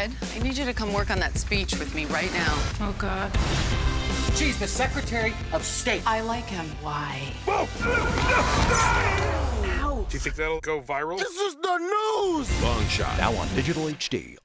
Ted, I need you to come work on that speech with me right now. Oh, God. She's the Secretary of State. I like him. Why? Do you think that'll go viral? This is the news! Long shot. Now on digital HD.